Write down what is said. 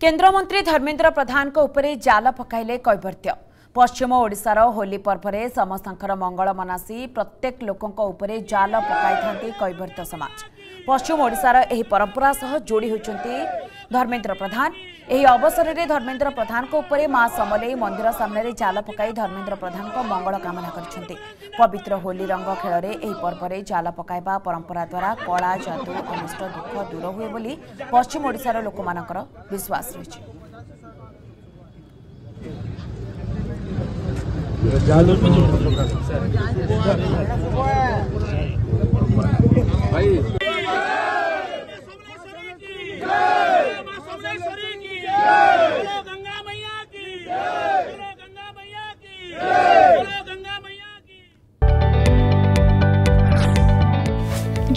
केन्द्रमन्त्री धर्मेन्द्र प्रधानको उप जाल पकाइले कैवर्त्य पश्चिम ओडार होली पर्वले समस्त मंगल मनासी प्रत्येक उपरे जाल पकाइथान्ती पकवर्त्य समाज पश्चिम एही परम्परा सह जोडी जोडिउँदै धर्मेन्द्र प्रधान अवसरले धर्मेन्द्र प्रधान समलै मन्दिर सामेरै जाल पक धर्मेन्द्र प्रधान मङ्गलकमना पवित्र होली रङ खेला पर्वले जाल द्वारा कला जादु अनिष्ट दुःख दूर हे लोक लोकल विश्वास